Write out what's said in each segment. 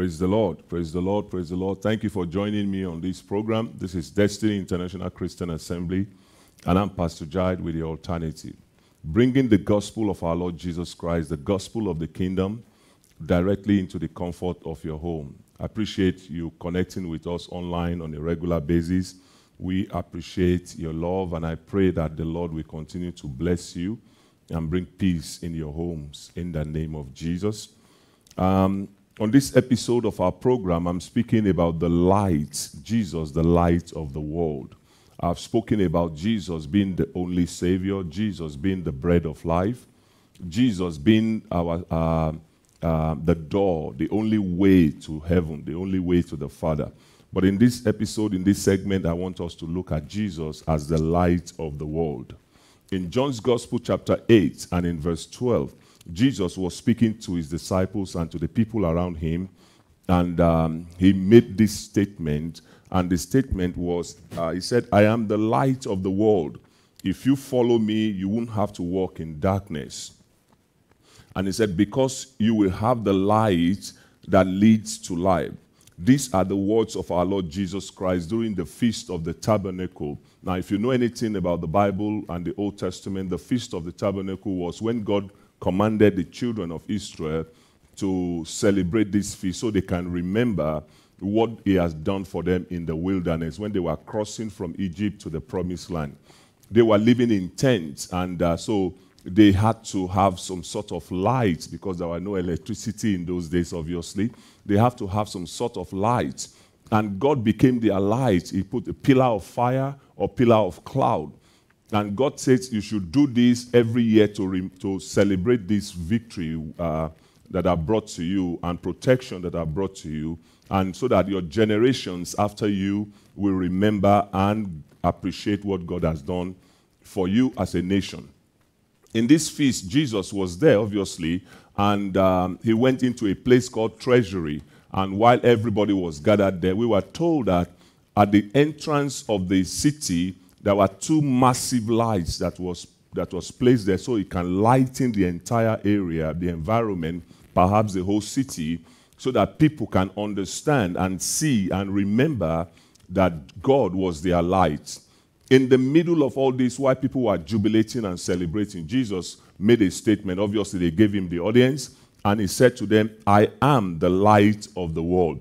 Praise the Lord. Praise the Lord. Praise the Lord. Thank you for joining me on this program. This is Destiny International Christian Assembly, and I'm Pastor Jide with the alternative. Bringing the gospel of our Lord Jesus Christ, the gospel of the kingdom, directly into the comfort of your home. I appreciate you connecting with us online on a regular basis. We appreciate your love, and I pray that the Lord will continue to bless you and bring peace in your homes in the name of Jesus. Um, on this episode of our program, I'm speaking about the light, Jesus, the light of the world. I've spoken about Jesus being the only Savior, Jesus being the bread of life, Jesus being our, uh, uh, the door, the only way to heaven, the only way to the Father. But in this episode, in this segment, I want us to look at Jesus as the light of the world. In John's Gospel, chapter 8, and in verse 12, Jesus was speaking to his disciples and to the people around him, and um, he made this statement. And the statement was, uh, He said, I am the light of the world. If you follow me, you won't have to walk in darkness. And he said, Because you will have the light that leads to life. These are the words of our Lord Jesus Christ during the Feast of the Tabernacle. Now, if you know anything about the Bible and the Old Testament, the Feast of the Tabernacle was when God commanded the children of Israel to celebrate this feast so they can remember what he has done for them in the wilderness when they were crossing from Egypt to the promised land. They were living in tents, and uh, so they had to have some sort of light because there were no electricity in those days, obviously. They have to have some sort of light. And God became their light. He put a pillar of fire or pillar of cloud. And God says you should do this every year to, to celebrate this victory uh, that are brought to you and protection that are brought to you, and so that your generations after you will remember and appreciate what God has done for you as a nation. In this feast, Jesus was there, obviously, and um, he went into a place called Treasury. And while everybody was gathered there, we were told that at the entrance of the city, there were two massive lights that was, that was placed there so it can lighten the entire area, the environment, perhaps the whole city, so that people can understand and see and remember that God was their light. In the middle of all this, while people were jubilating and celebrating, Jesus made a statement. Obviously, they gave him the audience, and he said to them, I am the light of the world.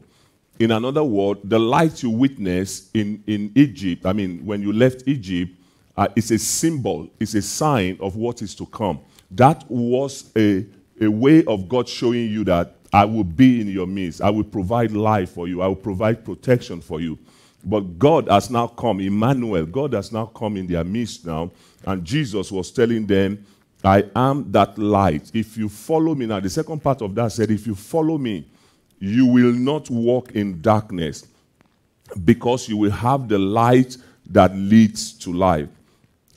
In another word, the light you witness in, in Egypt, I mean, when you left Egypt, uh, is a symbol, it's a sign of what is to come. That was a, a way of God showing you that I will be in your midst. I will provide life for you. I will provide protection for you. But God has now come, Emmanuel, God has now come in their midst now. And Jesus was telling them, I am that light. If you follow me, now the second part of that said, if you follow me, you will not walk in darkness because you will have the light that leads to life.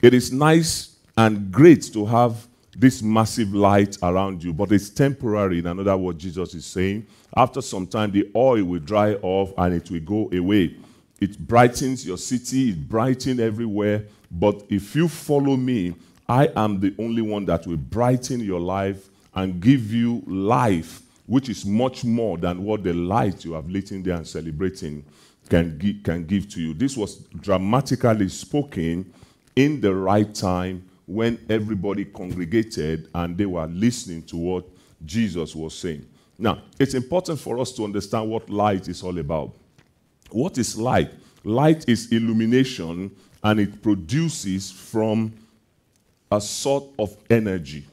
It is nice and great to have this massive light around you, but it's temporary. In another word, Jesus is saying, after some time, the oil will dry off and it will go away. It brightens your city, it brightens everywhere. But if you follow me, I am the only one that will brighten your life and give you life, which is much more than what the light you have lit in there and celebrating can, gi- can give to you. This was dramatically spoken in the right time when everybody congregated and they were listening to what Jesus was saying. Now, it's important for us to understand what light is all about. What is light? Light is illumination and it produces from a sort of energy.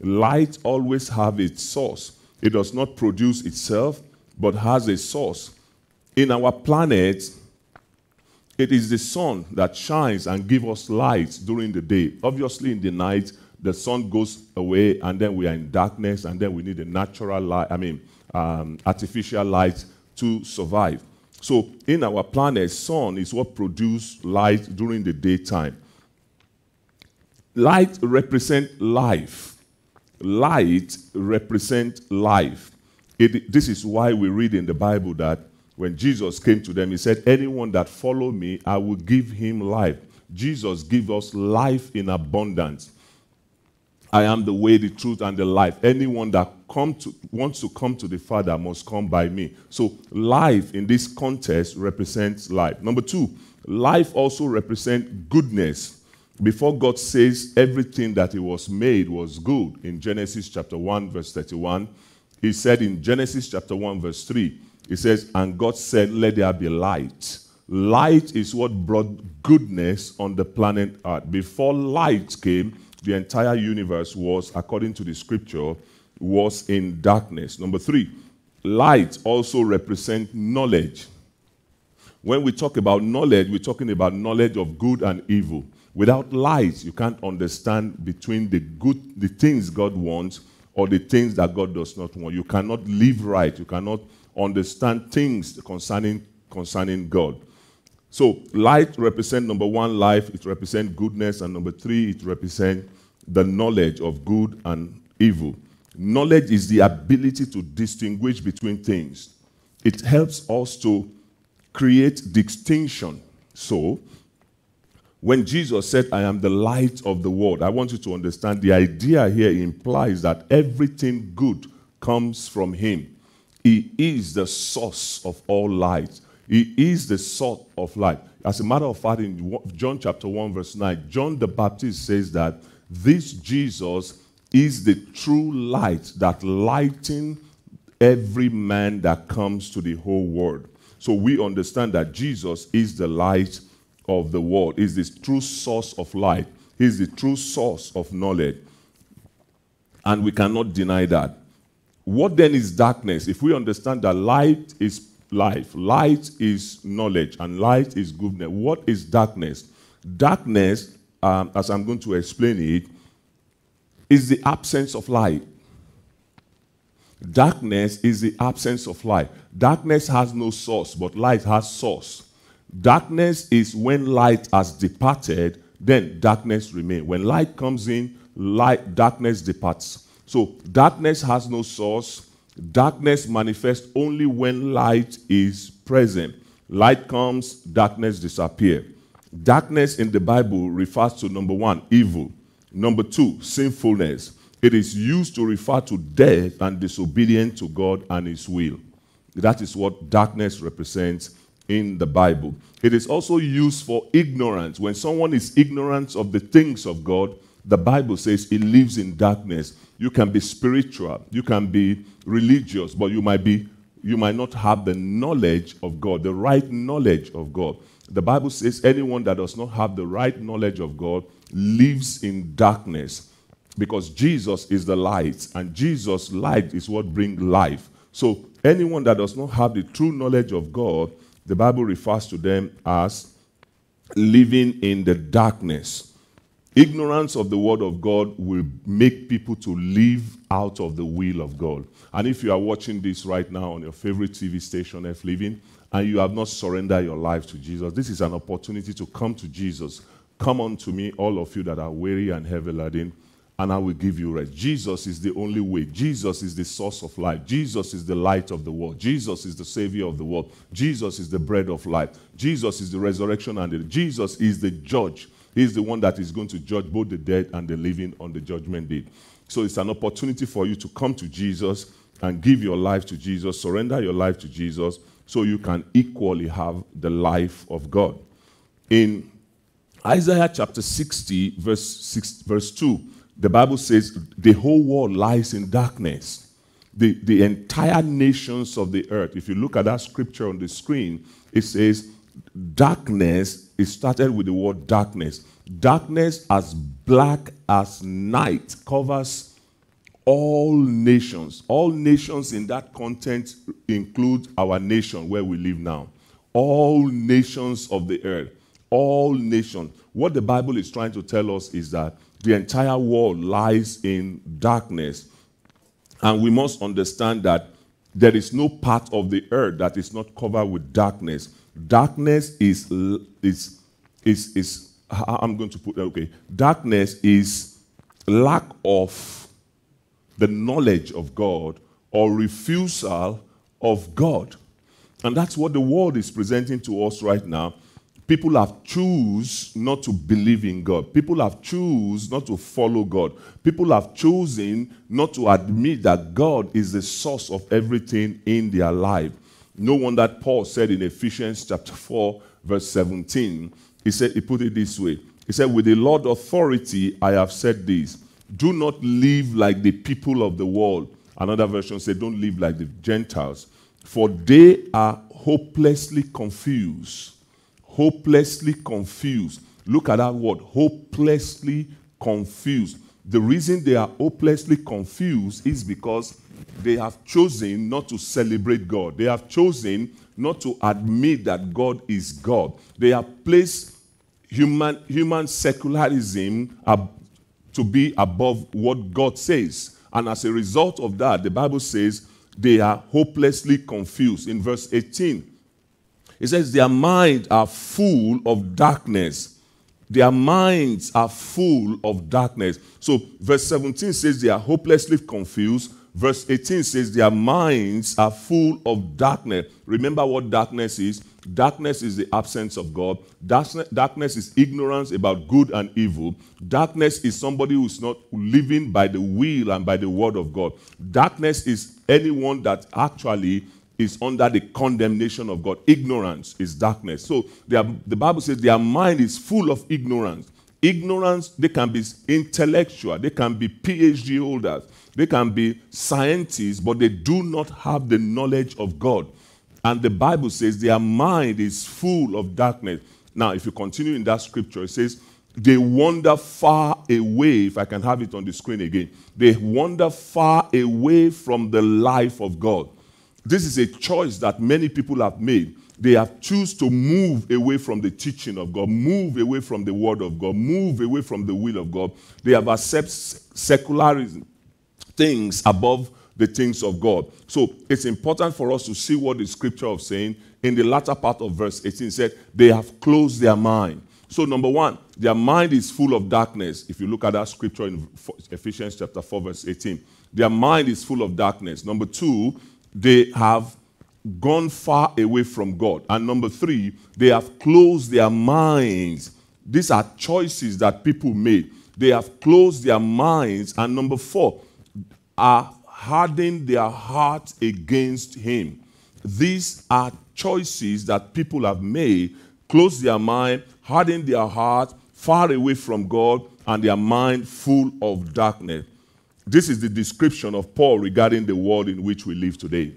Light always have its source. It does not produce itself, but has a source. In our planet, it is the sun that shines and gives us light during the day. Obviously, in the night, the sun goes away, and then we are in darkness, and then we need a natural light, I mean, um, artificial light to survive. So, in our planet, sun is what produces light during the daytime. Light represents life. Light represents life. It, this is why we read in the Bible that when Jesus came to them, he said, Anyone that follow me, I will give him life. Jesus gives us life in abundance. I am the way, the truth, and the life. Anyone that come to, wants to come to the Father must come by me. So, life in this context represents life. Number two, life also represents goodness. Before God says everything that He was made was good in Genesis chapter 1, verse 31, He said in Genesis chapter 1, verse 3, He says, And God said, Let there be light. Light is what brought goodness on the planet Earth. Before light came, the entire universe was, according to the scripture, was in darkness. Number three, light also represents knowledge. When we talk about knowledge, we're talking about knowledge of good and evil. Without light, you can't understand between the good, the things God wants or the things that God does not want. You cannot live right. You cannot understand things concerning concerning God. So light represents number one, life. It represents goodness, and number three, it represents the knowledge of good and evil. Knowledge is the ability to distinguish between things. It helps us to create distinction. So, when Jesus said, I am the light of the world, I want you to understand the idea here implies that everything good comes from Him. He is the source of all light. He is the source of light. As a matter of fact, in John chapter 1, verse 9, John the Baptist says that this Jesus is the true light that lighten every man that comes to the whole world. So we understand that Jesus is the light of the world, is the true source of light, He's the true source of knowledge. And we cannot deny that. What then is darkness? If we understand that light is life, light is knowledge, and light is goodness, what is darkness? Darkness, um, as I'm going to explain it, is the absence of light. Darkness is the absence of light. Darkness has no source, but light has source. Darkness is when light has departed, then darkness remains. When light comes in, light darkness departs. So darkness has no source. Darkness manifests only when light is present. Light comes, darkness disappears. Darkness in the Bible refers to number one, evil. Number two, sinfulness. It is used to refer to death and disobedience to God and His will. That is what darkness represents in the Bible. It is also used for ignorance. When someone is ignorant of the things of God, the Bible says he lives in darkness. You can be spiritual, you can be religious, but you might be you might not have the knowledge of God, the right knowledge of God. The Bible says anyone that does not have the right knowledge of God lives in darkness because Jesus is the light, and Jesus' light is what brings life. So, anyone that does not have the true knowledge of God, the Bible refers to them as living in the darkness. Ignorance of the word of God will make people to live out of the will of God. And if you are watching this right now on your favorite TV station, F Living, and you have not surrendered your life to Jesus, this is an opportunity to come to Jesus Come unto me, all of you that are weary and heavy laden, and I will give you rest. Jesus is the only way. Jesus is the source of life. Jesus is the light of the world. Jesus is the savior of the world. Jesus is the bread of life. Jesus is the resurrection and the, Jesus is the judge. He's the one that is going to judge both the dead and the living on the judgment day. So it's an opportunity for you to come to Jesus and give your life to Jesus, surrender your life to Jesus, so you can equally have the life of God. In Isaiah chapter 60, verse, 6, verse 2, the Bible says, The whole world lies in darkness. The, the entire nations of the earth, if you look at that scripture on the screen, it says, Darkness, it started with the word darkness. Darkness as black as night covers all nations. All nations in that content include our nation where we live now. All nations of the earth all nations. What the Bible is trying to tell us is that the entire world lies in darkness. And we must understand that there is no part of the earth that is not covered with darkness. Darkness is, is, is, is I'm going to put that, okay. Darkness is lack of the knowledge of God or refusal of God. And that's what the world is presenting to us right now People have choose not to believe in God. People have choose not to follow God. People have chosen not to admit that God is the source of everything in their life. No wonder Paul said in Ephesians chapter 4, verse 17, he said, he put it this way. He said, With the Lord authority I have said this. Do not live like the people of the world. Another version said, Don't live like the Gentiles, for they are hopelessly confused. Hopelessly confused. Look at that word, hopelessly confused. The reason they are hopelessly confused is because they have chosen not to celebrate God. They have chosen not to admit that God is God. They have placed human, human secularism ab- to be above what God says. And as a result of that, the Bible says they are hopelessly confused. In verse 18, it says, Their minds are full of darkness. Their minds are full of darkness. So, verse 17 says they are hopelessly confused. Verse 18 says their minds are full of darkness. Remember what darkness is? Darkness is the absence of God. Darkness is ignorance about good and evil. Darkness is somebody who's not living by the will and by the word of God. Darkness is anyone that actually is under the condemnation of God. Ignorance is darkness. So are, the Bible says their mind is full of ignorance. Ignorance, they can be intellectual, they can be PhD holders, they can be scientists, but they do not have the knowledge of God. And the Bible says their mind is full of darkness. Now, if you continue in that scripture, it says, they wander far away, if I can have it on the screen again. They wander far away from the life of God. This is a choice that many people have made. They have choose to move away from the teaching of God, move away from the word of God, move away from the will of God. They have accepted secularism, things above the things of God. So it's important for us to see what the scripture is saying. In the latter part of verse 18 said, they have closed their mind. So number one, their mind is full of darkness. If you look at that scripture in Ephesians chapter 4, verse 18, their mind is full of darkness. Number two, they have gone far away from God. And number three, they have closed their minds. These are choices that people made. They have closed their minds. And number four, are hardened their hearts against him. These are choices that people have made. Close their mind, harden their heart, far away from God, and their mind full of darkness. This is the description of Paul regarding the world in which we live today.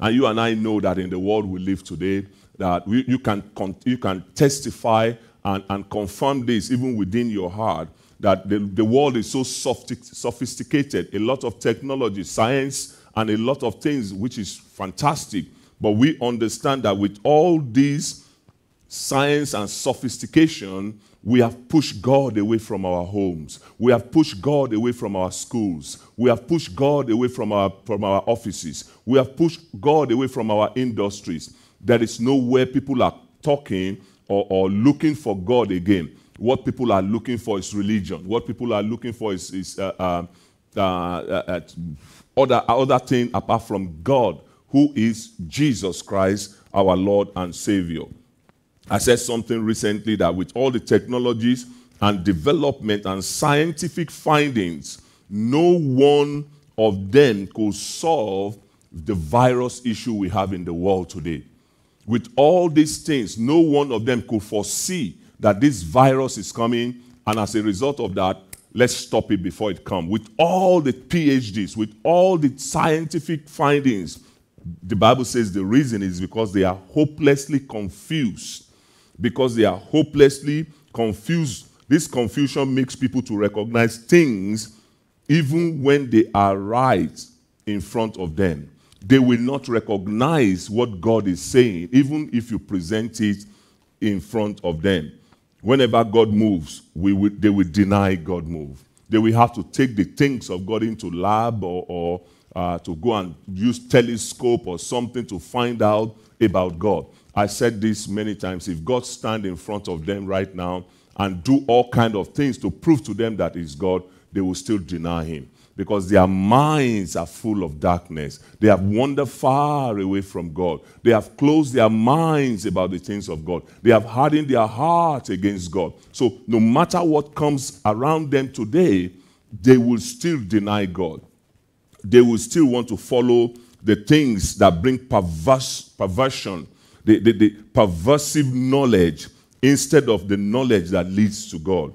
And you and I know that in the world we live today, that we, you, can, you can testify and, and confirm this even within your heart that the, the world is so sophisticated, a lot of technology, science, and a lot of things which is fantastic. But we understand that with all these science and sophistication, we have pushed God away from our homes. We have pushed God away from our schools. We have pushed God away from our, from our offices. We have pushed God away from our industries. There is nowhere people are talking or, or looking for God again. What people are looking for is religion. What people are looking for is, is uh, uh, uh, uh other, other thing apart from God, who is Jesus Christ, our Lord and Savior. I said something recently that with all the technologies and development and scientific findings, no one of them could solve the virus issue we have in the world today. With all these things, no one of them could foresee that this virus is coming, and as a result of that, let's stop it before it comes. With all the PhDs, with all the scientific findings, the Bible says the reason is because they are hopelessly confused because they are hopelessly confused. This confusion makes people to recognize things even when they are right in front of them. They will not recognize what God is saying, even if you present it in front of them. Whenever God moves, we will, they will deny God move. They will have to take the things of God into lab or, or uh, to go and use telescope or something to find out about God. I said this many times. If God stand in front of them right now and do all kind of things to prove to them that He's God, they will still deny Him. because their minds are full of darkness. They have wandered far away from God. They have closed their minds about the things of God. They have hardened their heart against God. So, no matter what comes around them today, they will still deny God. They will still want to follow the things that bring perverse, perversion, the, the, the perversive knowledge, instead of the knowledge that leads to God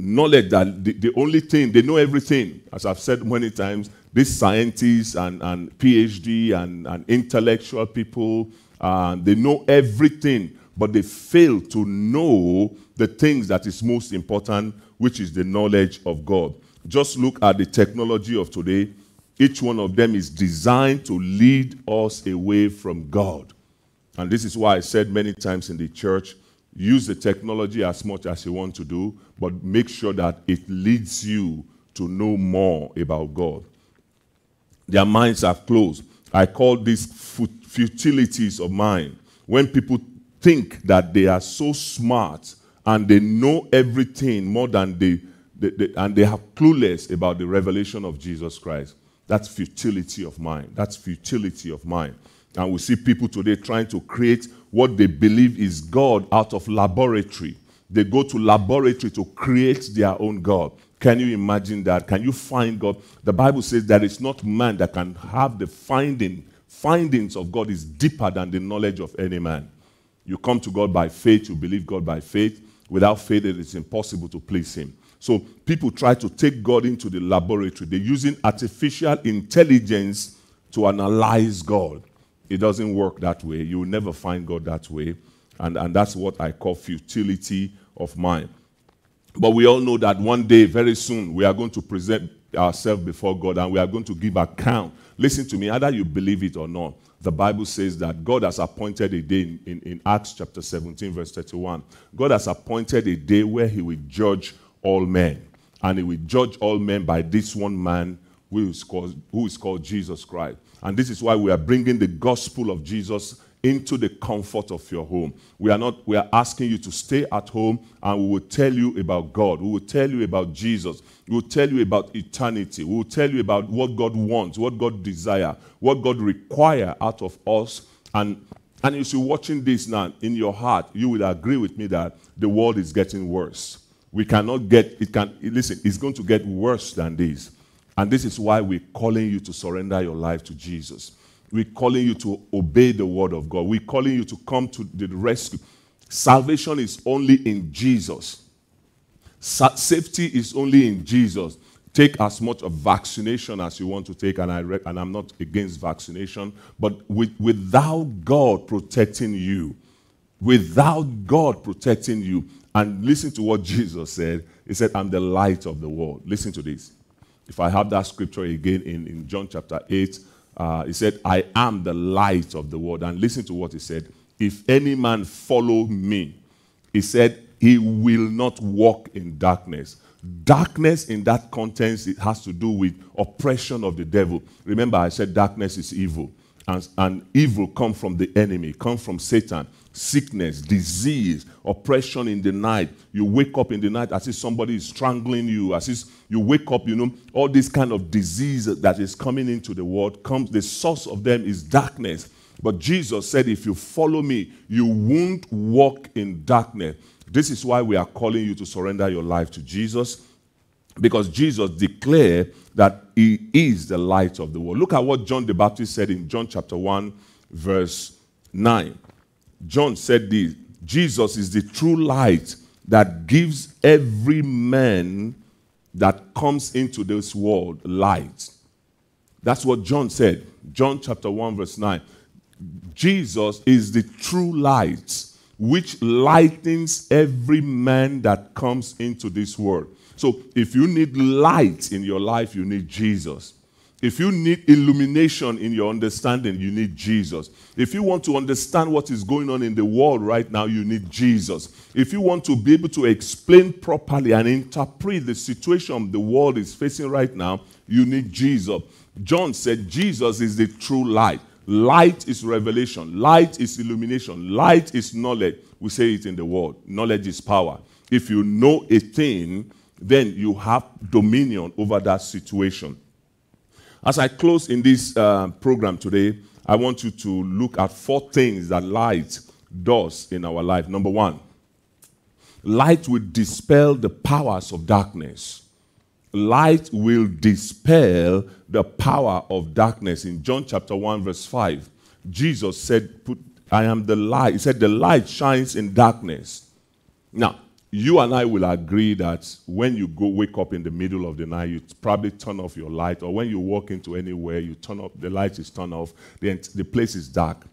knowledge that the, the, only thing, they know everything. As I've said many times, these scientists and, and PhD and, and intellectual people, uh, they know everything, but they fail to know the things that is most important, which is the knowledge of God. Just look at the technology of today. Each one of them is designed to lead us away from God. And this is why I said many times in the church, use the technology as much as you want to do, but make sure that it leads you to know more about God. Their minds are closed. I call these futilities of mind. When people think that they are so smart and they know everything more than they, they, they and they are clueless about the revelation of Jesus Christ. That's futility of mind. That's futility of mind. And we see people today trying to create what they believe is God out of laboratory. They go to laboratory to create their own God. Can you imagine that? Can you find God? The Bible says that it's not man that can have the finding. Findings of God is deeper than the knowledge of any man. You come to God by faith, you believe God by faith. Without faith, it is impossible to please Him. So people try to take God into the laboratory. They're using artificial intelligence to analyze God. It doesn't work that way. You will never find God that way. And, and that's what I call futility of mind. But we all know that one day, very soon, we are going to present ourselves before God and we are going to give account. Listen to me, either you believe it or not. The Bible says that God has appointed a day in, in, in Acts chapter 17, verse 31. God has appointed a day where He will judge all men. And He will judge all men by this one man who is called, who is called Jesus Christ. And this is why we are bringing the gospel of Jesus into the comfort of your home. We are not we are asking you to stay at home and we will tell you about God. We will tell you about Jesus. We will tell you about eternity. We will tell you about what God wants, what God desire, what God require out of us and and if you're watching this now in your heart, you will agree with me that the world is getting worse. We cannot get it can listen, it's going to get worse than this. And this is why we're calling you to surrender your life to Jesus. We're calling you to obey the word of God. We're calling you to come to the rescue. Salvation is only in Jesus. Sa- safety is only in Jesus. Take as much of vaccination as you want to take, and, I re- and I'm not against vaccination, but with, without God protecting you, without God protecting you, and listen to what Jesus said. He said, I'm the light of the world. Listen to this. If I have that scripture again in, in John chapter 8, uh, he said, I am the light of the world. And listen to what he said. If any man follow me, he said, he will not walk in darkness. Darkness in that context, it has to do with oppression of the devil. Remember, I said darkness is evil. And, and evil come from the enemy, come from Satan sickness, disease, oppression in the night. You wake up in the night as if somebody is strangling you, as if you wake up, you know, all this kind of disease that is coming into the world comes, the source of them is darkness. But Jesus said, if you follow me, you won't walk in darkness. This is why we are calling you to surrender your life to Jesus, because Jesus declared that he is the light of the world. Look at what John the Baptist said in John chapter 1, verse 9. John said this Jesus is the true light that gives every man that comes into this world light. That's what John said. John chapter 1, verse 9. Jesus is the true light which lightens every man that comes into this world. So if you need light in your life, you need Jesus. If you need illumination in your understanding, you need Jesus. If you want to understand what is going on in the world right now, you need Jesus. If you want to be able to explain properly and interpret the situation the world is facing right now, you need Jesus. John said Jesus is the true light. Light is revelation, light is illumination, light is knowledge. We say it in the world. Knowledge is power. If you know a thing, then you have dominion over that situation. As I close in this uh, program today, I want you to look at four things that light does in our life. Number one, light will dispel the powers of darkness. Light will dispel the power of darkness. In John chapter 1, verse 5, Jesus said, Put, I am the light. He said, The light shines in darkness. Now, you and I will agree that when you go wake up in the middle of the night, you probably turn off your light, or when you walk into anywhere, you turn off the light is turned off, the, the place is dark.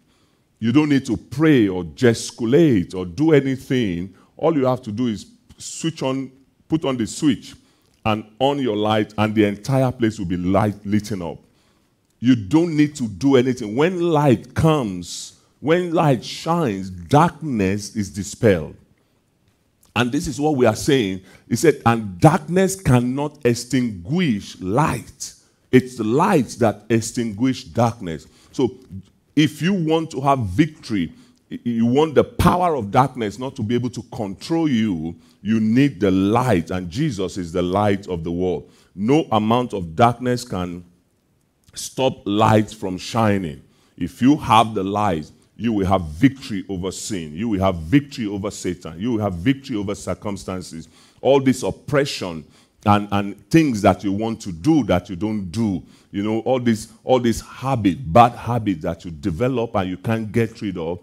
You don't need to pray or gesticulate or do anything. All you have to do is switch on, put on the switch and on your light, and the entire place will be light lit up. You don't need to do anything. When light comes, when light shines, darkness is dispelled. And this is what we are saying. He said, and darkness cannot extinguish light. It's the light that extinguish darkness. So if you want to have victory, you want the power of darkness not to be able to control you, you need the light, and Jesus is the light of the world. No amount of darkness can stop light from shining. If you have the light, you will have victory over sin. You will have victory over Satan. You will have victory over circumstances. All this oppression and, and things that you want to do that you don't do. You know, all this, all this habit, bad habit that you develop and you can't get rid of.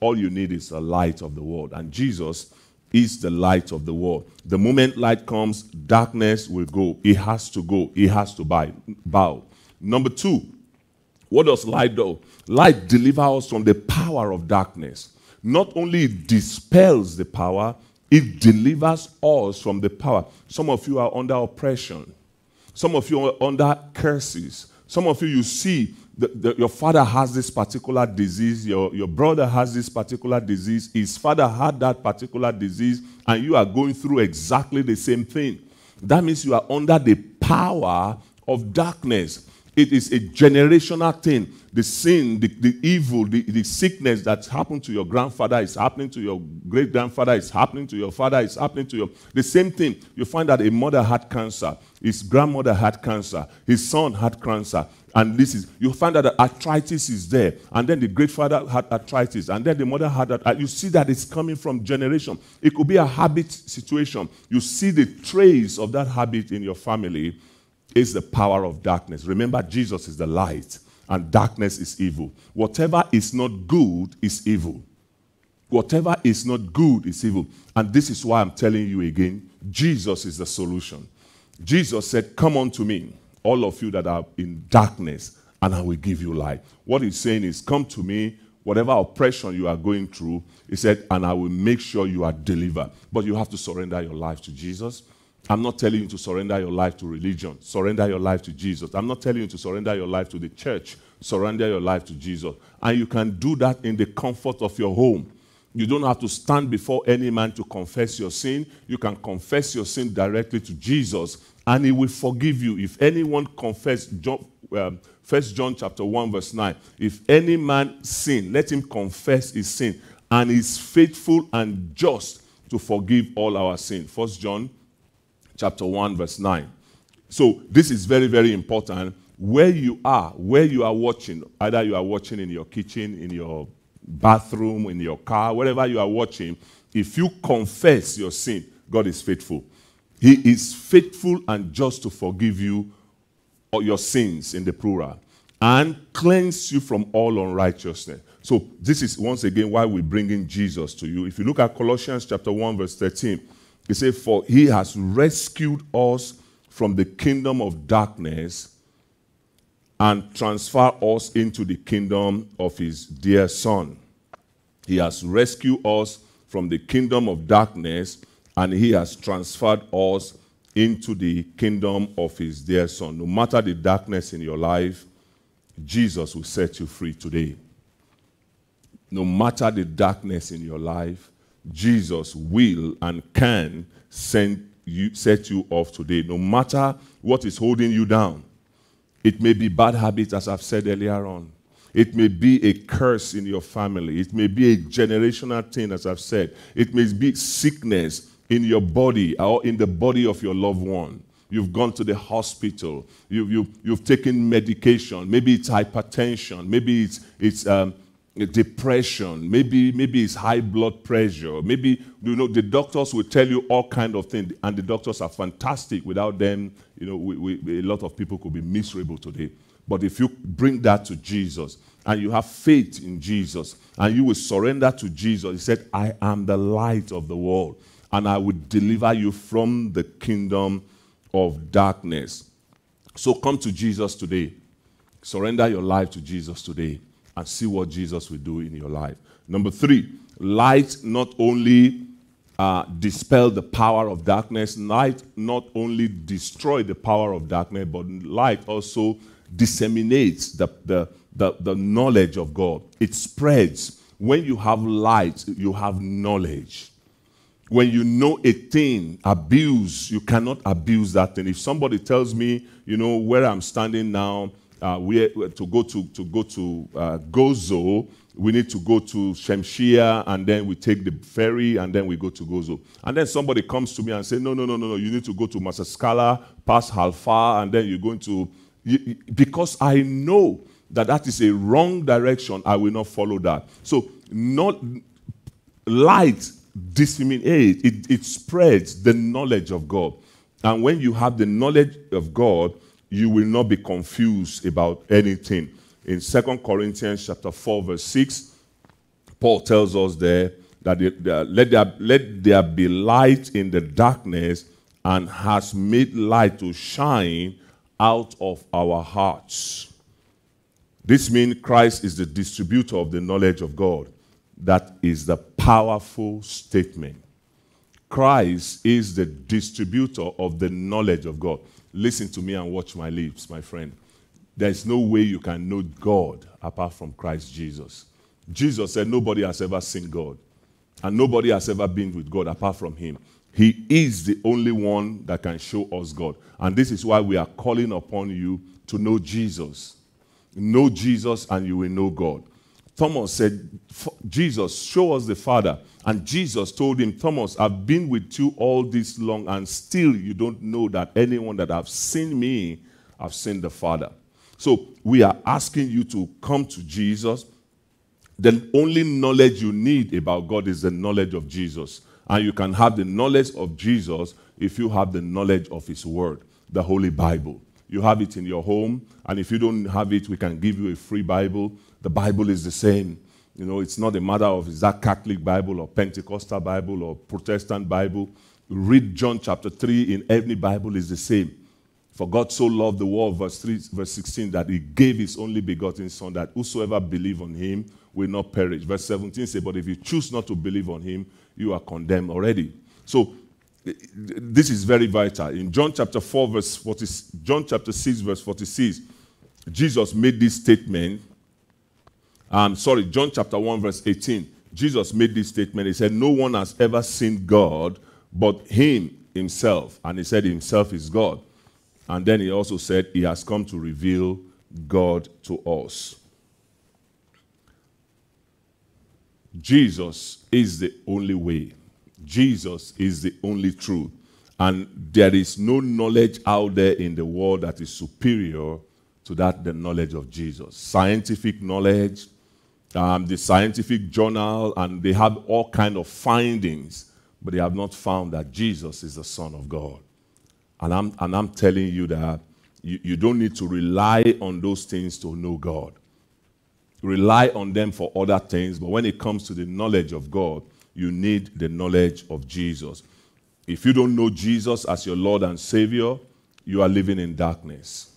All you need is the light of the world. And Jesus is the light of the world. The moment light comes, darkness will go. It has to go. It has to bow. Number two, what does light do? Light delivers us from the power of darkness. Not only it dispels the power, it delivers us from the power. Some of you are under oppression. Some of you are under curses. Some of you, you see that your father has this particular disease, your, your brother has this particular disease, his father had that particular disease, and you are going through exactly the same thing. That means you are under the power of darkness. It is a generational thing. The sin, the, the evil, the, the sickness that's happened to your grandfather is happening to your great grandfather, is happening to your father, is happening to your. The same thing. You find that a mother had cancer, his grandmother had cancer, his son had cancer. And this is, you find that the arthritis is there. And then the great father had arthritis. And then the mother had that. You see that it's coming from generation. It could be a habit situation. You see the trace of that habit in your family is the power of darkness. Remember, Jesus is the light, and darkness is evil. Whatever is not good is evil. Whatever is not good is evil. And this is why I'm telling you again Jesus is the solution. Jesus said, Come unto me, all of you that are in darkness, and I will give you light. What he's saying is, Come to me, whatever oppression you are going through, he said, and I will make sure you are delivered. But you have to surrender your life to Jesus. I'm not telling you to surrender your life to religion. Surrender your life to Jesus. I'm not telling you to surrender your life to the church. Surrender your life to Jesus. And you can do that in the comfort of your home. You don't have to stand before any man to confess your sin. You can confess your sin directly to Jesus, and he will forgive you. If anyone confess, John, um, 1 John chapter 1, verse 9, if any man sin, let him confess his sin, and is faithful and just to forgive all our sin. 1 John chapter 1, verse 9. So this is very, very important. Where you are, where you are watching, either you are watching in your kitchen, in your bathroom, in your car, wherever you are watching, if you confess your sin, God is faithful. He is faithful and just to forgive you all your sins in the plural and cleanse you from all unrighteousness. So this is once again why we're bringing Jesus to you. If you look at Colossians chapter 1 verse 13, he said, For he has rescued us from the kingdom of darkness and transferred us into the kingdom of his dear Son. He has rescued us from the kingdom of darkness and he has transferred us into the kingdom of his dear Son. No matter the darkness in your life, Jesus will set you free today. No matter the darkness in your life, Jesus will and can send you, set you off today, no matter what is holding you down. It may be bad habits, as I've said earlier on. It may be a curse in your family. It may be a generational thing, as I've said. It may be sickness. in your body or in the body of your loved one. You've gone to the hospital. You, you, you've taken medication. Maybe it's hypertension. Maybe it's, it's um, depression. Maybe, maybe it's high blood pressure. Maybe, you know, the doctors will tell you all kind of things. And the doctors are fantastic. Without them, you know, we, we, a lot of people could be miserable today. But if you bring that to Jesus and you have faith in Jesus and you will surrender to Jesus, He said, I am the light of the world and I will deliver you from the kingdom of darkness. So come to Jesus today. Surrender your life to Jesus today and see what Jesus will do in your life. Number three, light not only uh, dispel the power of darkness, light not only destroy the power of darkness, but light also disseminates the, the, the, the knowledge of God. It spreads. When you have light, you have knowledge when you know a thing, abuse, you cannot abuse that thing. If somebody tells me, you know, where I'm standing now, uh, we to go to to go to uh, Gozo, we need to go to Shemshia, and then we take the ferry, and then we go to Gozo. And then somebody comes to me and say, no, no, no, no, no, you need to go to Marsaskala, pass Halfa, and then you're going to you, because I know that that is a wrong direction. I will not follow that. So, not light disseminate, it, it spreads the knowledge of God. And when you have the knowledge of God, you will not be confused about anything. In Second Corinthians chapter 4, verse 6, Paul tells us there that let, there, let there be light in the darkness and has made light to shine out of our hearts. This means Christ is the distributor of the knowledge of God. That is the powerful statement. Christ is the distributor of the knowledge of God. Listen to me and watch my lips, my friend. There's no way you can know God apart from Christ Jesus. Jesus said, Nobody has ever seen God, and nobody has ever been with God apart from Him. He is the only one that can show us God. And this is why we are calling upon you to know Jesus. Know Jesus, and you will know God. Thomas said, Jesus, show us the Father. And Jesus told him, Thomas, I've been with you all this long, and still you don't know that anyone that have seen me, have seen the Father. So we are asking you to come to Jesus. The only knowledge you need about God is the knowledge of Jesus. And you can have the knowledge of Jesus if you have the knowledge of His Word, the Holy Bible. You have it in your home, and if you don't have it, we can give you a free Bible the Bible is the same. You know, it's not a matter of is that Catholic Bible or Pentecostal Bible or Protestant Bible. Read John chapter 3 in every Bible is the same. For God so loved the world, verse 3, verse 16, that he gave his only begotten Son, that whosoever believe on him will not perish. Verse 17 says, But if you choose not to believe on him, you are condemned already. So this is very vital. In John chapter 4, verse 40, John chapter 6, verse 46, Jesus made this statement I'm um, sorry, John chapter 1, verse 18. Jesus made this statement. He said, No one has ever seen God but him himself. And he said, Himself is God. And then he also said, He has come to reveal God to us. Jesus is the only way. Jesus is the only truth. And there is no knowledge out there in the world that is superior to that, the knowledge of Jesus. Scientific knowledge, um, the scientific journal, and they have all kind of findings, but they have not found that Jesus is the Son of God. And I'm, and I'm telling you that you, you don't need to rely on those things to know God. Rely on them for other things, but when it comes to the knowledge of God, you need the knowledge of Jesus. If you don't know Jesus as your Lord and Savior, you are living in darkness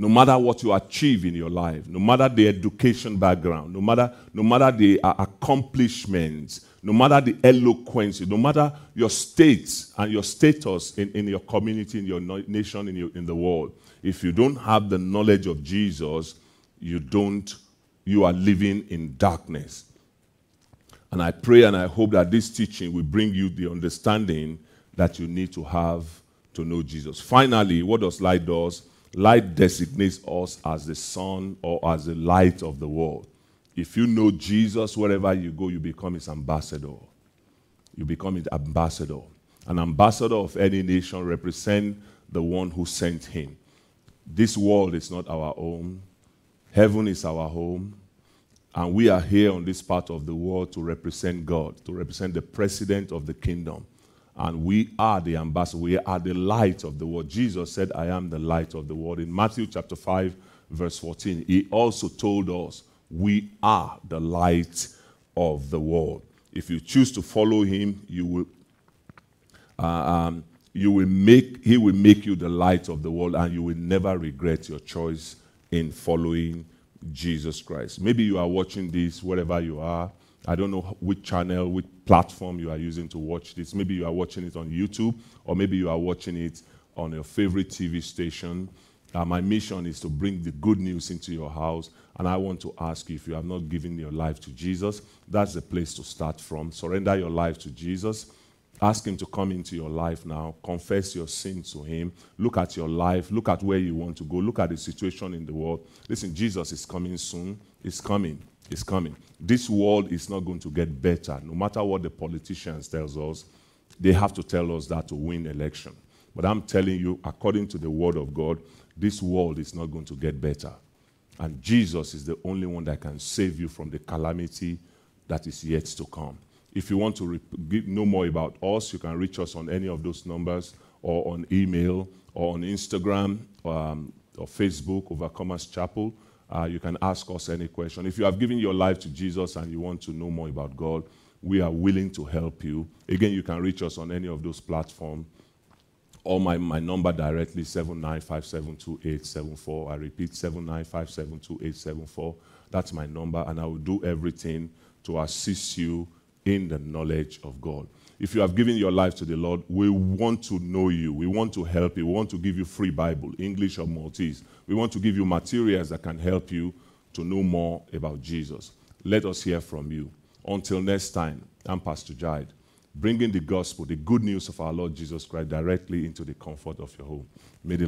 no matter what you achieve in your life, no matter the education background, no matter, no matter the uh, accomplishments, no matter the eloquence, no matter your state and your status in, in your community, in your nation, in, your, in the world, if you don't have the knowledge of Jesus, you don't, you are living in darkness. And I pray and I hope that this teaching will bring you the understanding that you need to have to know Jesus. Finally, what does light do? Light designates us as the sun or as the light of the world. If you know Jesus, wherever you go, you become his ambassador. you become an ambassador. An ambassador of any nation represent the one who sent him. This world is not our own. Heaven is our home. And we are here on this part of the world to represent God, to represent the president of the kingdom. And we are the ambassador. We are the light of the world. Jesus said, I am the light of the world. In Matthew chapter 5, verse 14, he also told us, We are the light of the world. If you choose to follow him, you will, uh, um, you will make, he will make you the light of the world, and you will never regret your choice in following Jesus Christ. Maybe you are watching this wherever you are. I don't know which channel, which platform you are using to watch this. Maybe you are watching it on YouTube, or maybe you are watching it on your favorite TV station. Uh, my mission is to bring the good news into your house. And I want to ask you if you have not given your life to Jesus, that's the place to start from. Surrender your life to Jesus. Ask Him to come into your life now. Confess your sin to Him. Look at your life. Look at where you want to go. Look at the situation in the world. Listen, Jesus is coming soon. He's coming. He's coming. This world is not going to get better. No matter what the politicians tells us, they have to tell us that to win election. But I'm telling you, according to the word of God, this world is not going to get better. And Jesus is the only one that can save you from the calamity that is yet to come. If you want to know more about us, you can reach us on any of those numbers or on email or on Instagram um, or Facebook, Overcomers Chapel. Uh, you can ask us any question. If you have given your life to Jesus and you want to know more about God, we are willing to help you. Again, you can reach us on any of those platforms or my, my number directly, 79572874. I repeat, 79572874. That's my number, and I will do everything to assist you in the knowledge of God. If you have given your life to the Lord, we want to know you. We want to help you. We want to give you free Bible, English or Maltese. We want to give you materials that can help you to know more about Jesus. Let us hear from you. Until next time, I'm Pastor Jide bringing the gospel, the good news of our Lord Jesus Christ directly into the comfort of your home. May the